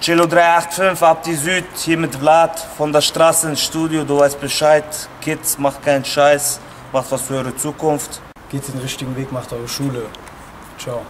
Cello 385 ab die Süd, hier mit Vlad von der Straße ins Studio, du weißt Bescheid. Kids, macht keinen Scheiß, macht was für eure Zukunft. Geht den richtigen Weg, macht eure Schule. Ciao.